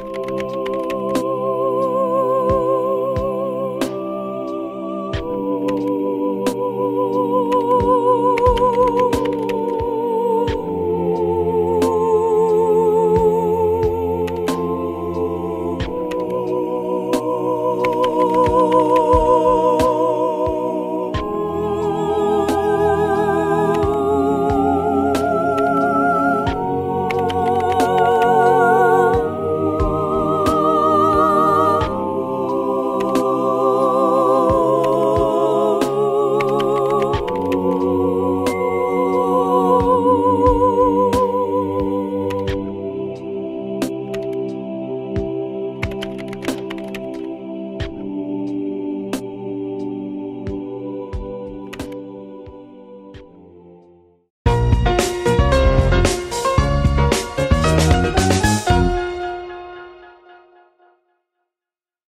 you.